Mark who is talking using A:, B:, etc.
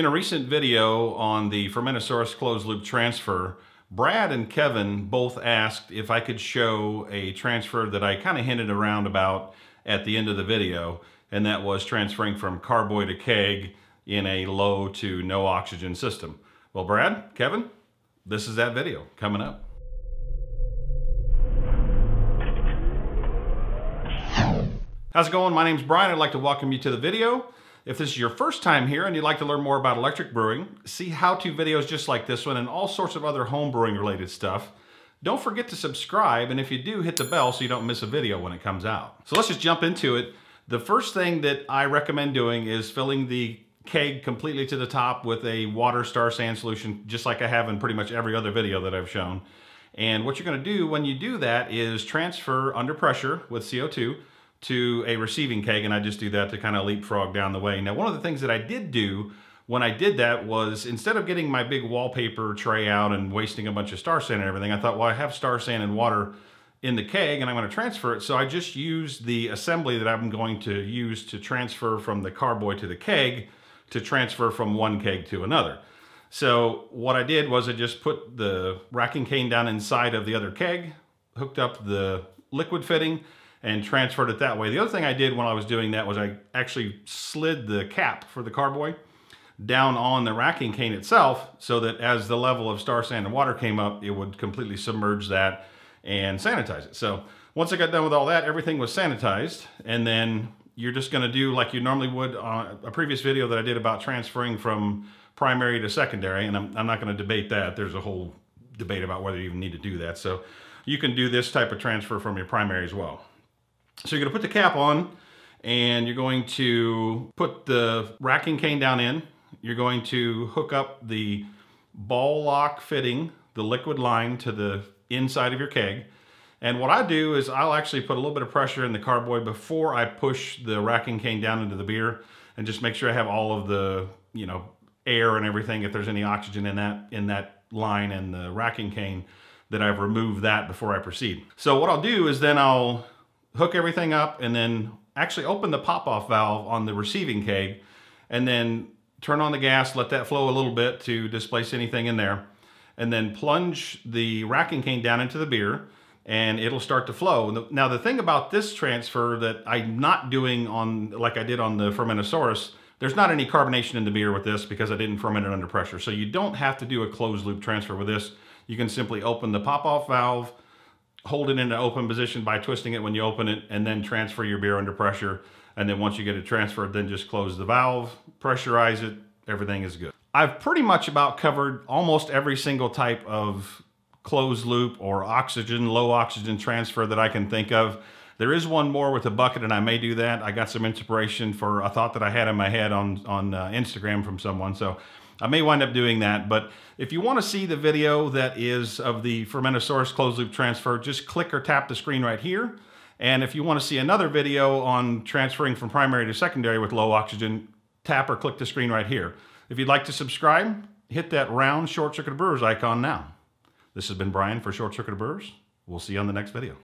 A: In a recent video on the Fermentasaurus closed loop transfer, Brad and Kevin both asked if I could show a transfer that I kind of hinted around about at the end of the video, and that was transferring from carboy to keg in a low to no oxygen system. Well, Brad, Kevin, this is that video coming up. How's it going? My name's Brian. I'd like to welcome you to the video. If this is your first time here and you'd like to learn more about electric brewing, see how-to videos just like this one and all sorts of other home brewing related stuff, don't forget to subscribe, and if you do, hit the bell so you don't miss a video when it comes out. So let's just jump into it. The first thing that I recommend doing is filling the keg completely to the top with a water Star San solution, just like I have in pretty much every other video that I've shown. And what you're gonna do when you do that is transfer under pressure with CO2 to a receiving keg, and I just do that to kind of leapfrog down the way. Now, one of the things that I did do when I did that was instead of getting my big wallpaper tray out and wasting a bunch of Star San and everything, I thought, well, I have Star San and water in the keg and I'm going to transfer it. So I just used the assembly that I'm going to use to transfer from the carboy to the keg to transfer from one keg to another. So what I did was I just put the racking cane down inside of the other keg, hooked up the liquid fitting, and transferred it that way. The other thing I did when I was doing that was I actually slid the cap for the carboy down on the racking cane itself so that as the level of Star San and water came up, it would completely submerge that and sanitize it. So once I got done with all that, everything was sanitized. And then you're just gonna do like you normally would on a previous video that I did about transferring from primary to secondary. And I'm, I'm not gonna debate that. There's a whole debate about whether you even need to do that. So you can do this type of transfer from your primary as well. So you're gonna put the cap on and you're going to put the racking cane down in you're going to hook up the ball lock fitting, the liquid line to the inside of your keg. And what I do is I'll actually put a little bit of pressure in the carboy before I push the racking cane down into the beer and just make sure I have all of the, you know, air and everything, if there's any oxygen in that, in that line and the racking cane, that I've removed that before I proceed. So what I'll do is then I'll hook everything up and then actually open the pop-off valve on the receiving keg and then turn on the gas, let that flow a little bit to displace anything in there, and then plunge the racking cane down into the beer and it'll start to flow. Now the thing about this transfer that I'm not doing on like I did on the Fermentasaurus, there's not any carbonation in the beer with this because I didn't ferment it under pressure. So you don't have to do a closed loop transfer with this. You can simply open the pop-off valve, hold it in an open position by twisting it when you open it, and then transfer your beer under pressure. And then once you get it transferred, then just close the valve, pressurize it, everything is good. I've pretty much about covered almost every single type of closed loop or oxygen, low oxygen transfer that I can think of. There is one more with a bucket and I may do that. I got some inspiration for a thought that I had in my head on, on uh, Instagram from someone. So I may wind up doing that. But if you want to see the video that is of the Fermentasaurus closed loop transfer, just click or tap the screen right here. And if you want to see another video on transferring from primary to secondary with low oxygen, tap or click the screen right here. If you'd like to subscribe, hit that round Short Circuit Brewers icon now. This has been Brian for Short Circuit Brewers. We'll see you on the next video.